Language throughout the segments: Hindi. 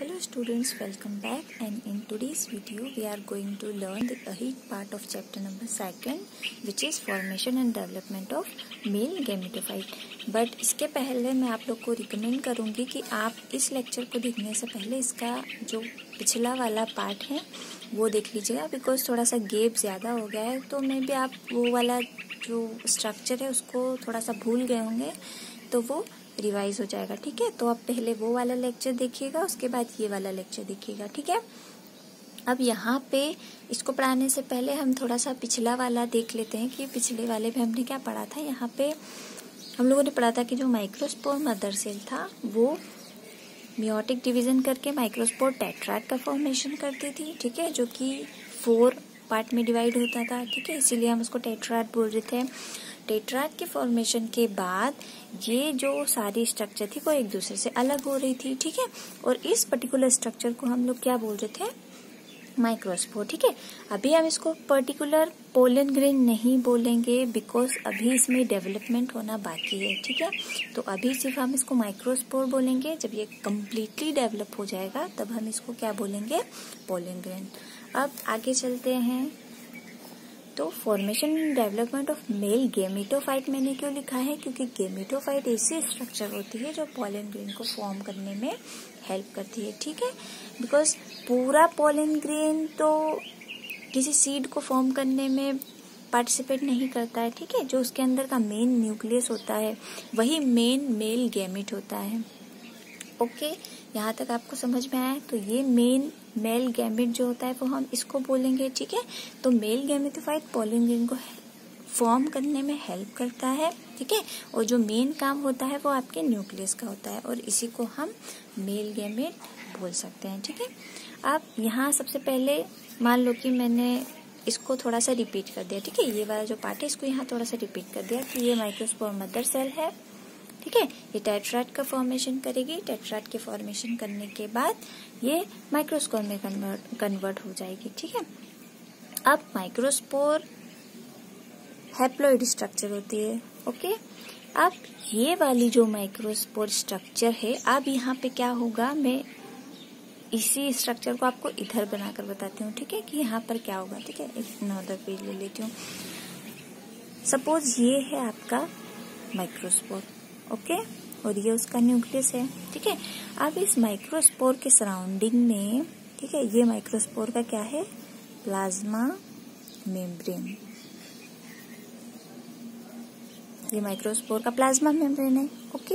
Hello students, welcome back and in today's video we are going to learn the eighth part of chapter number second which is formation and development of male gametophyte. But इसके पहले मैं आप लोग को रिकमेंड करूँगी कि आप इस लेक्चर को देखने से पहले इसका जो पिछला वाला पार्ट है वो देख लीजिएगा बिकॉज़ थोड़ा सा गेप ज़्यादा हो गया है तो मे भी आप वो वाला जो स्ट्रक्चर है उसको थोड़ा सा भूल गए होंगे तो वो रिवाइज हो जाएगा, ठीक है? तो आप पहले वो वाला लेक्चर देखिएगा, उसके बाद ये वाला लेक्चर देखिएगा, ठीक है? अब यहाँ पे इसको पढ़ाने से पहले हम थोड़ा सा पिछला वाला देख लेते हैं कि पिछले वाले में हमने क्या पढ़ा था। यहाँ पे हम लोगों ने पढ़ा था कि जो माइक्रोस्पोर मदर सेल था, वो मियोटिक डिवीज़न करके माइक्रोस्पोर टेट्राट का फॉर्मेशन करती थी, ठीक है? जो कि फोर पार्ट में डिवाइड होता था, ठीक है? इसीलिए हम उसको टेट्राट बोल रहे थे। टेट्राट के फॉर्मेशन के बाद ये जो सारी स्ट्रक्चर थी वो एक दूसरे से अलग हो रही थी, ठीक है? और इस पर्टिकुलर स्ट्रक्चर को हम लोग क्या बोल रहे थे? माइक्रोस्पोर ठीक है? अभी हम इसको पर्टिकुलर पोलन ग्रेन नहीं बोलेंगे बिकॉज़ अभी इसमें डेवलपमेंट होना बाकी है, ठीक है? तो अभी सिर्फ़ हम इसको माइक्रोस्पोर बोलेंगे। जब ये कम्प्लीटली डेवलप हो जाएगा, तब हम इसको क्या बोलेंगे? पोलन ग्रेन अब आगे चलते हैं। तो formation and development of male gametophyte मैंने क्यों लिखा है? क्योंकि गेमिटोफाइट ऐसी स्ट्रक्चर होती है जो पॉलन ग्रेन को फॉर्म करने में हेल्प करती है, ठीक है? बिकॉज़ पूरा पॉलन ग्रेन तो किसी सीड को फॉर्म करने में पार्टिसिपेट नहीं करता है, ठीक है? जो उसके अंदर का मेन न्यूक्लियस होता है, वही मेन मेल गेमिट होता है ओके यहाँ तक आपको समझ में आया? तो ये मेन मेल गैमिट जो होता है, वो हम इसको बोलेंगे, ठीक है? तो मेल गैमिटोफाइट पॉलिन को फॉर्म करने में हेल्प करता है, ठीक है? और जो मेन काम होता है, वो आपके न्यूक्लियस का होता है, और इसी को हम मेल गैमेट बोल सकते हैं, ठीक है? अब यहाँ सबसे पहले मान लो कि मैंने इसको थोड़ा सा रिपीट कर दिया, ठीक है? ये वाला जो पार्ट है, इसको यहाँ थोड़ा सा रिपीट कर दिया कि ये माइक्रोस्पोर मदर सेल है। ठीक है? ये टेट्राट का फॉर्मेशन करेगी। टेट्राट के फॉर्मेशन करने के बाद ये माइक्रोस्कोर में कन्वर्ट कन्वर्ट हो जाएगी, ठीक है? अब माइक्रोस्पोर हैप्लोइड स्ट्रक्चर होती है ओके अब ये वाली जो माइक्रोस्पोर स्ट्रक्चर है, अब यहाँ पे क्या होगा? मैं इसी स्ट्रक्चर को आपको इधर बनाकर बताती हूँ, ठीक है? कि यहाँ पर क्या होगा, ठीक है? एक नॉर्दर पेज ले लेती हूँ। सपोज़ ये है आपका माइक्रोस्पोर ओके? और ये उसका न्यूक्लियस है, ठीक है? अब इस माइक्रोस्पोर के सराउंडिंग में, ठीक है, ये माइक्रोस्पोर का क्या है? प्लाज्मा मेम्ब्रेन ये माइक्रोस्पोर का प्लाज्मा मेम्ब्रेन है, ओके?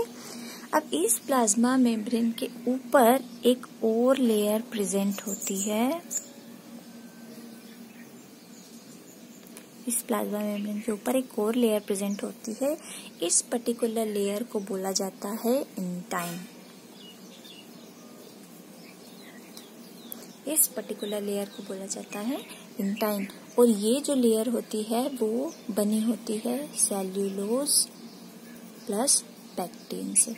अब इस प्लाज्मा मेम्ब्रेन के ऊपर एक और लेयर प्रेजेंट होती है। इस प्लाज्मा मेम्ब्रेन के ऊपर एक और लेयर प्रेजेंट होती है। इस पर्टिकुलर लेयर को बोला जाता है इंटाइन इस पर्टिकुलर लेयर को बोला जाता है इंटाइन और ये जो लेयर होती है, वो बनी होती है सेल्यूलोज प्लस पैक्टीन से।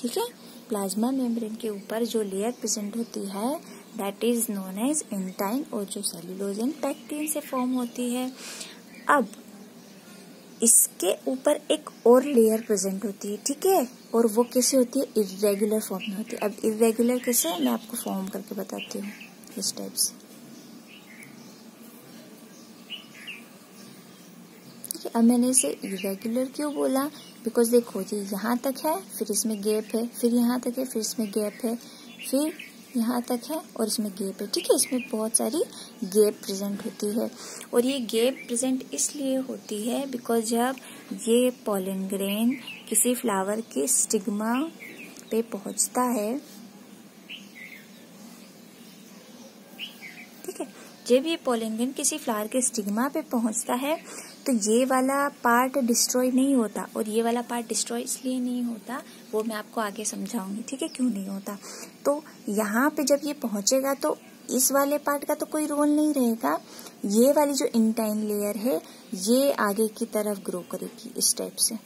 ठीक है? प्लाज्मा मेम्ब्रेन के ऊपर जो लेयर प्रेजेंट होती है that is known as intine और जो सेल्यूलोज एंड पैक्टीन से फॉर्म होती है। अब, इसके ऊपर एक और लेयर प्रेजेंट होती है, ठीक है? और वो कैसे होती है? इरेगुलर फॉर्म में होती है। अब इरेगुलर कैसे मैं आपको फॉर्म करके बताती हूँ, इस टाइप से। अब मैंने इसे इरेगुलर क्यों बोला? बिकॉज़ देखो जी यहाँ तक है, फिर इसमें गैप है, फिर यहाँ तक है, फिर इसमें गैप है, फिर यहाँ तक है और इसमें गेप है। ठीक है, इसमें बहुत सारी गेप प्रेजेंट होती है। और ये गेप प्रेजेंट इसलिए होती है बिकॉज़ जब ये पोलन ग्रेन किसी फ्लावर के स्टिग्मा पे पहुँचता है, ठीक है, जब ये पोलन किसी फ्लावर के स्टिग्मा पे पहुँचता है तो ये वाला पार्ट डिस्ट्रॉय नहीं होता और ये वाला पार्ट डिस्ट्रॉय इसलिए नहीं होता, वो मैं आपको आगे समझाऊँगी, ठीक है? क्यों नहीं होता? तो यहाँ पे जब ये पहुंचेगा तो इस वाले पार्ट का तो कोई रोल नहीं रहेगा। ये वाली जो इंटाइन लेयर है, ये आगे की तरफ़ ग्रो करेगी इस टाइप से,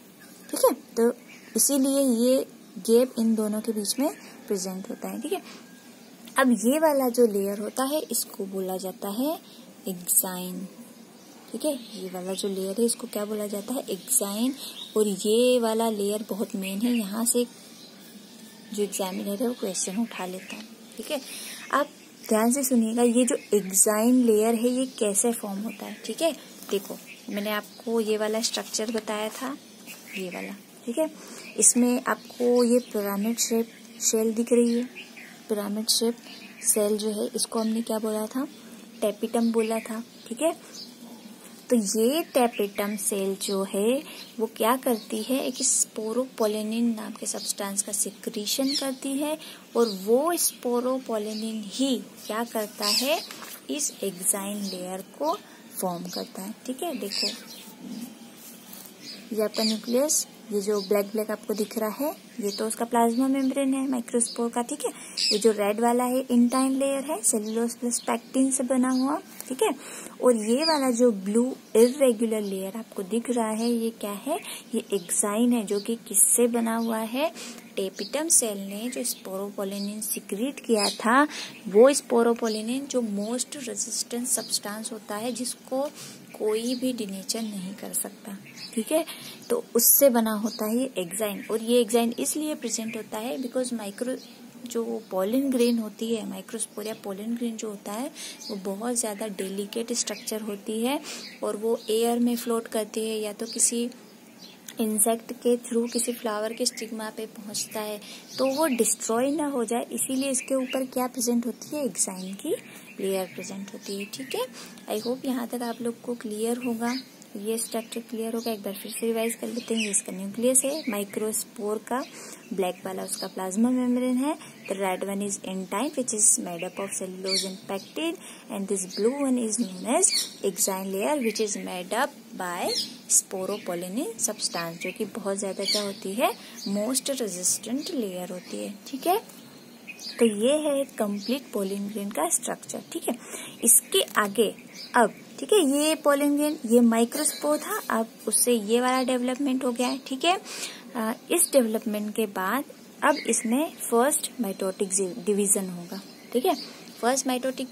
ठीक है? तो इसीलिए ये गैप इन दोनों के बीच में प्रेजेंट होता है, ठीक है? अब ये वाला जो लेयर होता है, इसको बोला जाता है एग्जाइन ठीक है? ये वाला जो लेयर है, इसको क्या बोला जाता है? एग्जाइन और ये वाला लेयर बहुत मेन है। यहाँ से जो एग्जामिनर है, वो क्वेश्चन उठा लेता है। ठीक है? आप ध्यान से सुनिएगा, ये जो एग्जाइन लेयर है, ये कैसे फॉर्म होता है? ठीक है? देखो, मैंने आपको ये वाला स्ट्रक्चर बताया था, ये वाला। ठीक है? इसमें आपको ये पिरामिड शेप शेल दिख रही है। पिरामिड शेप सेल जो है, इसको हमने क्या बोला था? टेपिटम बोला था। ठीक है? तो ये टेपिटम सेल जो है, वो क्या करती है? एक स्पोरोपोलिनिन नाम के सब्सटेंस का सिक्रीशन करती है और वो स्पोरोपोलिनिन ही क्या करता है? इस एग्जाइन लेयर को फॉर्म करता है। ठीक है, देखो। ये आपका न्यूक्लियस ये जो ब्लैक ब्लैक आपको दिख रहा है, ये तो उसका प्लाज्मा मेम्ब्रेन है माइक्रोस्पोर का, ठीक है? ये जो रेड वाला है, इंटाइन लेयर है सेलुलोज प्लस पैक्टिन से बना हुआ, ठीक है? और ये वाला जो ब्लू इरेगुलर लेयर आपको दिख रहा है, ये क्या है? ये एक्साइन है, जो कि किससे बना हुआ है? टेपिटम सेल ने जो स्पोरोपोलिनिन सिक्रीट किया था, वो स्पोरोपोलिनिन जो मोस्ट रेजिस्टेंट सब्सटेंस होता है, जिसको कोई भी डिनेचर नहीं कर सकता, ठीक है? तो उससे बना होता है एग्जाइन, और ये एग्जाइन इसलिए प्रेजेंट होता है बिकॉज़ माइक्रो जो पोलिन ग्रेन होती है माइक्रोस्पोरिया पोलिन ग्रेन जो होता है, वो बहुत ज़्यादा डेलिकेट स्ट्रक्चर होती है, और वो एयर में फ्लोट करती है, या तो किसी इंसेक्ट के थ्रू किसी फ्लावर के स्टिग्मा पे पहुँचता है तो वो डिस्ट्रॉय ना हो जाए, इसीलिए इसके ऊपर क्या प्रेजेंट होती है? एग्जाइन की लेयर प्रेजेंट होती है, ठीक है? आई होप यहाँ तक आप लोग को क्लियर होगा। ये स्ट्रक्चर क्लियर होगा एक बार फिर से रिवाइज कर लेते हैं। इसका न्यूक्लियस है माइक्रोस्पोर का ब्लैक वाला उसका प्लाज्मा मेम्ब्रेन है। The red one is time which is made up of cellulose and pectin and this blue one is known as exine layer which is made up by sporopollenin substance जो कि बहुत ज़्यादा क्या होती है? मोस्ट रेजिस्टेंट लेयर होती है। ठीक है? तो ये है कंप्लीट पोलिन का स्ट्रक्चर ठीक है? इसके आगे, अब ठीक है, ये पोलिन ग्रेन ये माइक्रोस्पोर था, अब उससे ये वाला डेवलपमेंट हो गया है, ठीक है? इस डेवलपमेंट के बाद अब इसमें फ़र्स्ट माइटोटिक डिवीज़न होगा, ठीक है? फ़र्स्ट माइटोटिक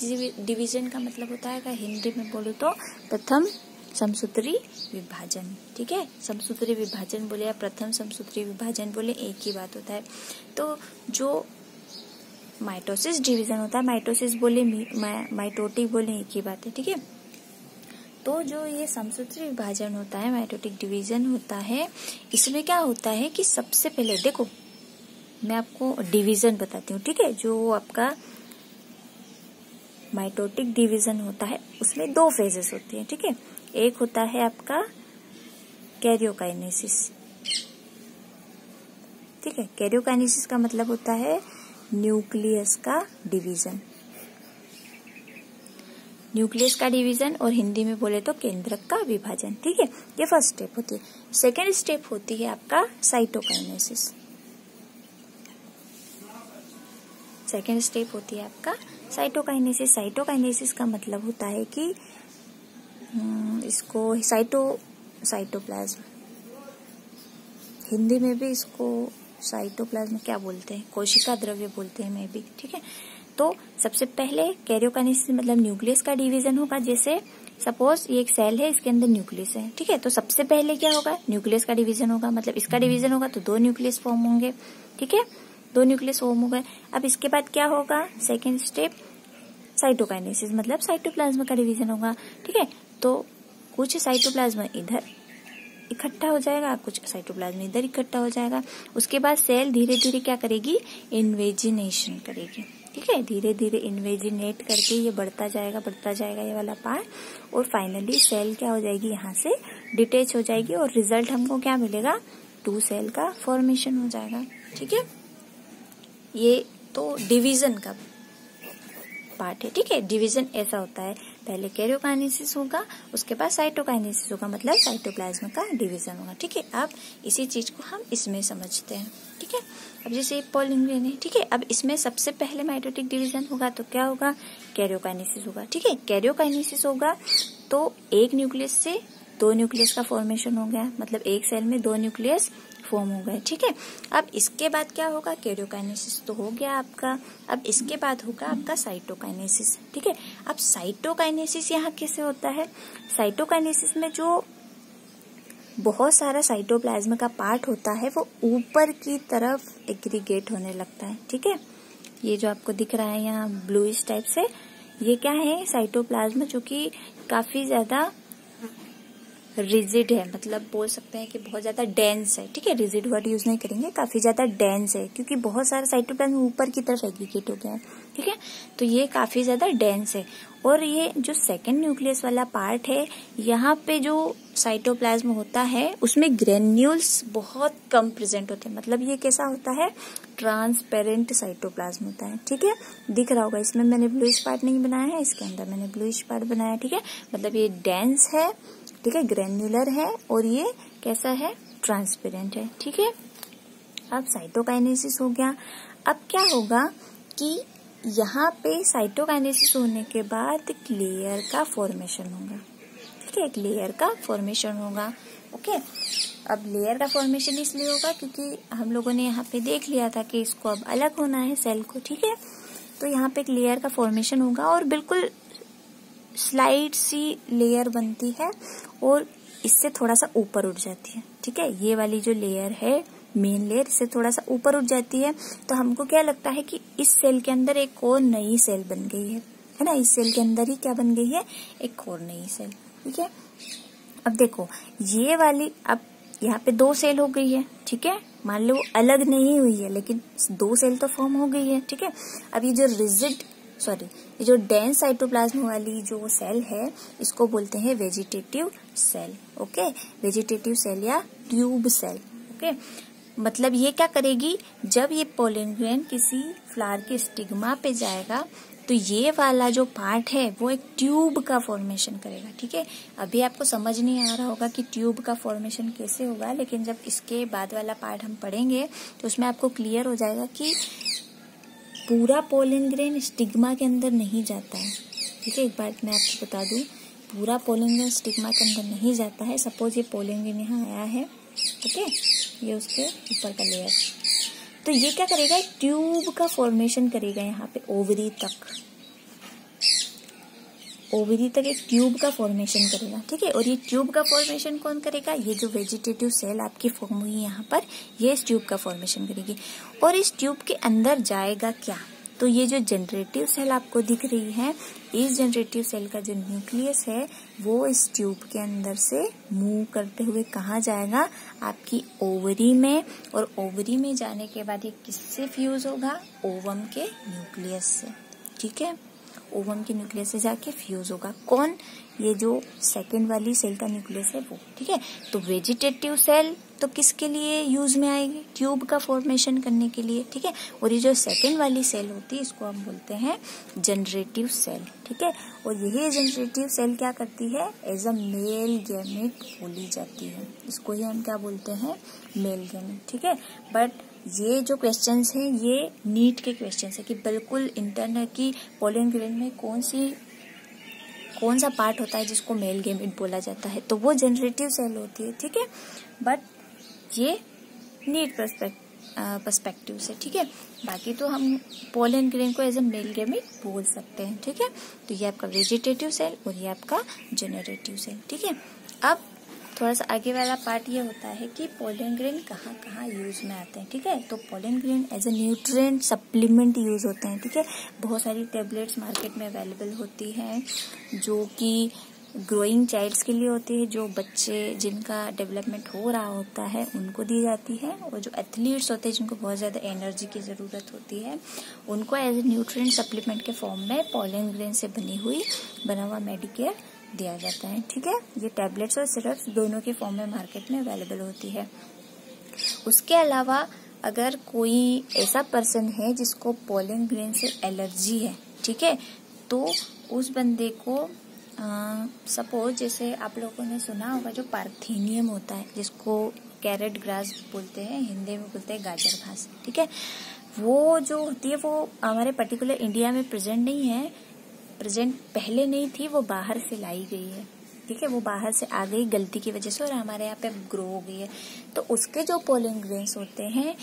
डिवीज़न का मतलब होता है हिंदी में बोलो तो प्रथम समसूत्री विभाजन, ठीक है? समसूत्री विभाजन बोले या प्रथम समसूत्री विभाजन बोले, एक ही बात होता है। तो जो माइटोसिस डिवीज़न होता है माइटोसिस बोले माइटोटिक बोले, एक ही बात है, ठीक है? तो जो ये समसूत्री विभाजन होता है माइटोटिक डिवीज़न होता है, इसमें क्या होता है कि सबसे पहले, देखो, मैं आपको डिवीज़न बताती हूँ, ठीक है? जो आपका माइटोटिक डिवीज़न होता है, उसमें दो फेजेस होती है, ठीक है? एक होता है आपका कैरियोकाइनेसिस ठीक है? कैरियोकाइनेसिस का मतलब होता है न्यूक्लियस का डिवीज़न न्यूक्लियस का डिवीज़न और हिंदी में बोले तो केंद्रक का विभाजन ठीक है? ये फ़र्स्ट स्टेप होती है। सेकेंड स्टेप होती है आपका साइटोकाइनेसिस सेकेंड स्टेप होती है आपका साइटोकाइनेसिस साइटोकाइनेसिस का मतलब होता है कि हम्म, इसको साइटो साइटोप्लाज्म हिंदी में भी इसको साइटोप्लाज्म क्या बोलते हैं? कोशिका द्रव्य बोलते हैं मे भी ठीक है? तो सबसे पहले कैरियोकाइनेसिस मतलब न्यूक्लियस का डिवीज़न होगा, जैसे सपोज़ ये एक सेल है, इसके अंदर न्यूक्लियस है, ठीक है? तो सबसे पहले क्या होगा? न्यूक्लियस का डिवीज़न होगा मतलब इसका डिवीज़न होगा तो दो न्यूक्लियस फॉर्म होंगे, ठीक है? दो न्यूक्लियस फॉर्म हो गए। अब इसके बाद क्या होगा? सेकेंड स्टेप साइटोकाइनेसिस मतलब साइटोप्लाज्म का डिवीज़न होगा, ठीक है? तो कुछ साइटोप्लाज्म इधर इकट्ठा हो जाएगा, कुछ साइटोप्लाज्म इधर इकट्ठा हो जाएगा। उसके बाद सेल धीरे धीरे क्या करेगी? इन्वेजिनेशन करेगी। ठीक है धीरे धीरे इन्वेजिनेट करके ये बढ़ता जाएगा बढ़ता जाएगा ये वाला पार्ट और फाइनली सेल क्या हो जाएगी यहाँ से डिटेच हो जाएगी और रिज़ल्ट हमको क्या मिलेगा? टू सेल का फॉर्मेशन हो जाएगा, ठीक है? ये तो डिवीज़न का पार्ट है, ठीक है? डिवीज़न ऐसा होता है, पहले कैरियोकाइनेसिस होगा, उसके बाद साइटोकाइनेसिस होगा मतलब साइटोप्लाज्म का डिवीज़न होगा, ठीक है? अब इसी चीज़ को हम इसमें समझते हैं। ठीक है? अब जैसे पोलिंग्रेन है ठीक है? अब इसमें सबसे पहले माइटोटिक डिवीज़न होगा तो क्या होगा? कैरियोकाइनेसिस होगा, ठीक है? कैरियोकाइनेसिस होगा तो एक न्यूक्लियस से दो न्यूक्लियस का फॉर्मेशन हो गया। मतलब एक सेल में दो न्यूक्लियस फॉर्म हो गए, ठीक है? अब इसके बाद क्या होगा? कैरियोकाइनेसिस तो हो गया आपका। अब इसके बाद होगा आपका साइटोकाइनेसिस ठीक है? अब साइटोकाइनेसिस यहाँ कैसे होता है? साइटोकाइनेसिस में जो बहुत सारा साइटोप्लाज्म का पार्ट होता है, वो ऊपर की तरफ़ एग्रीगेट होने लगता है, ठीक है? ये जो आपको दिख रहा है यहाँ ब्लूइश टाइप से, ये क्या है? साइटोप्लाज्म जो कि काफ़ी ज़्यादा रिजिड है मतलब बोल सकते हैं कि बहुत ज़्यादा डेंस है। ठीक है रिजिड वर्ड यूज़ नहीं करेंगे, काफ़ी ज़्यादा डेंस है, क्योंकि बहुत सारे साइटोप्लाज्म ऊपर की तरफ़ एग्रीगेट हो गया है, ठीक है? तो ये काफ़ी ज़्यादा डेंस है। और ये जो सेकेंड न्यूक्लियस वाला पार्ट है, यहाँ पे जो साइटोप्लाज्म होता है, उसमें ग्रेन्यूल्स बहुत कम प्रेजेंट होते हैं। मतलब ये कैसा होता है? ट्रांसपेरेंट साइटोप्लाज्म होता है, ठीक है? दिख रहा होगा, इसमें मैंने ब्लूइश पार्ट नहीं बनाया है, इसके अंदर मैंने ब्लूइश पार्ट बनाया ठीक है? मतलब ये डेंस है ठीक है? ग्रेन्युलर है और ये कैसा है? ट्रांसपेरेंट है, ठीक है? अब साइटोकाइनेसिस हो गया। अब क्या होगा कि यहाँ पे साइटोकाइनेसिस होने के बाद एक लेयर का फॉर्मेशन होगा, ठीक है? एक लेयर का फॉर्मेशन होगा, ओके? अब लेयर का फॉर्मेशन इसलिए होगा क्योंकि हम लोगों ने यहाँ पे देख लिया था कि इसको अब अलग होना है सेल को, ठीक है? तो यहाँ पे एक लेयर का फॉर्मेशन होगा और बिल्कुल स्लाइड सी लेयर बनती है और इससे थोड़ा सा ऊपर उठ जाती है, ठीक है? ये वाली जो लेयर है मेन लेयर इससे थोड़ा सा ऊपर उठ जाती है। तो हमको क्या लगता है कि इस सेल के अंदर एक और नई सेल बन गई है है ना? इस सेल के अंदर ही क्या बन गई है? एक और नई सेल ठीक है? अब देखो, ये वाली, अब यहाँ पे दो सेल हो गई है, ठीक है? मान लो अलग नहीं हुई है, लेकिन दो सेल तो फॉर्म हो गई है, ठीक है? अब ये जो रिजिड सॉरी ये जो डेंस साइटोप्लाज्म वाली जो सेल है, इसको बोलते हैं vegetative cell okay vegetative cell या ट्यूब सेल ओके मतलब ये क्या करेगी? जब ये पोलिन किसी फ्लावर के स्टिग्मा पे जाएगा तो ये वाला जो पार्ट है, वो एक ट्यूब का फॉर्मेशन करेगा, ठीक है? अभी आपको समझ नहीं आ रहा होगा कि ट्यूब का फॉर्मेशन कैसे होगा, लेकिन जब इसके बाद वाला पार्ट हम पढ़ेंगे तो उसमें आपको क्लियर हो जाएगा कि पूरा पोलिन ग्रेन स्टिग्मा के अंदर नहीं जाता है। ठीक है, एक बार मैं आपको बता दूँ, पूरा पोलिन ग्रेन स्टिग्मा के अंदर नहीं जाता है। सपोज़ ये पोलिन ग्रेन यहाँ आया है, ठीक है, ये उसके ऊपर का लेयर तो ये क्या करेगा? ट्यूब का फॉर्मेशन करेगा यहाँ पे ओवरी तक। ओवरी तक एक ट्यूब का फॉर्मेशन करेगा, ठीक है? और ये ट्यूब का फॉर्मेशन कौन करेगा? ये जो वेजिटेटिव सेल आपकी फॉर्म हुई यहाँ पर, ये इस ट्यूब का फॉर्मेशन करेगी। और इस ट्यूब के अंदर जाएगा क्या? तो ये जो जनरेटिव सेल आपको दिख रही है, इस जनरेटिव सेल का जो न्यूक्लियस है, वो इस ट्यूब के अंदर से मूव करते हुए कहा जाएगा? आपकी ओवरी में। और ओवरी में जाने के बाद ये किससे फ्यूज होगा? ओवम के न्यूक्लियस से, ठीक है? ओवम के न्यूक्लियस से जाके फ्यूज होगा। कौन? ये जो सेकेंड वाली सेल का न्यूक्लियस है वो, ठीक है? तो वेजिटेटिव सेल तो किसके लिए यूज़ में आएगी? ट्यूब का फॉर्मेशन करने के लिए, ठीक है? और ये जो सेकेंड वाली सेल होती है, इसको हम बोलते हैं जनरेटिव सेल ठीक है? और यही जनरेटिव सेल क्या करती है? एज अ मेल गैमेट बोली जाती है। इसको ही हम क्या बोलते हैं? मेल गैमेट ठीक है? बट ये जो क्वेश्चंस हैं, ये नीट के क्वेश्चंस है कि बिल्कुल इंटरनेट की पोलियन ग्रेन में कौन सी कौन सा पार्ट होता है जिसको मेल गेमिट बोला जाता है? तो वो जनरेटिव सेल होती है, ठीक है? बट ये नीट परस्पेक्टिव से, ठीक है? बाकी तो हम पोलियन ग्रेन को एज ए मेल गेमिट बोल सकते हैं, ठीक है? तो ये आपका वेजिटेटिव सेल और ये आपका जेनरेटिव सेल ठीक है? अब थोड़ा सा आगे वाला पार्ट ये होता है कि पोलियन ग्रेन कहाँ कहाँ यूज़ में आते हैं, ठीक है? तो pollen grain as a nutrient supplement use होते हैं, ठीक है? बहुत सारी टेबलेट्स मार्केट में अवेलेबल होती हैं, जो कि ग्रोइंग चाइल्ड्स के लिए होती है, जो बच्चे जिनका डेवलपमेंट हो रहा होता है, उनको दी जाती है, और जो एथलीट्स होते हैं, जिनको बहुत ज़्यादा एनर्जी की ज़रूरत होती है, उनको एज ए न्यूट्रिएंट सप्लीमेंट के फॉर्म में पोलियन ग्रेन से बनी हुई, बना हुआ मेडिकेयर दिया जाता है। ठीक है? ये टैबलेट्स और सिरप्स दोनों के फॉर्म में मार्केट में अवेलेबल होती है। उसके अलावा अगर कोई ऐसा पर्सन है जिसको पोलिन ग्रेन से एलर्जी है, ठीक है? तो उस बंदे को सपोज़ जैसे आप लोगों ने सुना होगा जो पार्थेनियम होता है, जिसको कैरेट ग्रास बोलते हैं, हिंदी में बोलते हैं गाजर घास, ठीक है? वो जो होती है, वो हमारे पर्टिकुलर इंडिया में प्रेजेंट नहीं है प्रेजेंट पहले नहीं थी, वो बाहर से लाई गई है। ठीक है, वो बाहर से आ गई गलती की वजह से और हमारे यहाँ पे ग्रो हो गई है। तो उसके जो पोलिंग ग्रेन्स होते हैं,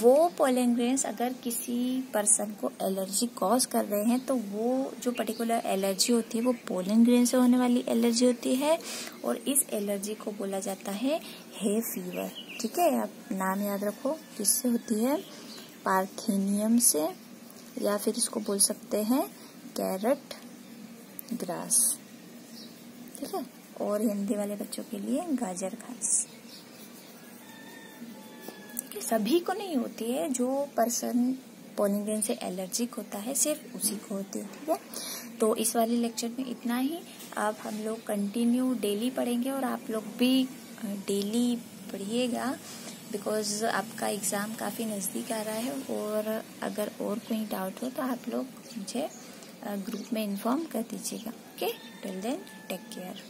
वो पोलिंग ग्रेन्स अगर किसी पर्सन को एलर्जी कॉज कर रहे हैं तो वो जो पर्टिकुलर एलर्जी होती है, वो पोलिंग ग्रेन से होने वाली एलर्जी होती है और इस एलर्जी को बोला जाता है हे फीवर ठीक है, आप नाम याद रखो, किससे होती है? पार्थेनियम से, या फिर इसको बोल सकते हैं कैरेट, ग्रास, ठीक है? और हिंदी वाले बच्चों के लिए गाजर घास। सभी को नहीं होती है, जो पर्सन पोलिंग्रेन से एलर्जिक होता है, सिर्फ़ उसी को होती है, ठीक है? तो इस वाले लेक्चर में इतना ही। अब हम लोग कंटिन्यू डेली पढ़ेंगे और आप लोग भी डेली पढ़िएगा बिकॉज़ आपका एग्ज़ाम काफ़ी नज़दीक आ रहा है और अगर और कोई डाउट हो तो आप लोग मुझे ग्रुप में इन्फॉर्म कर दीजिएगा। Okay till then take care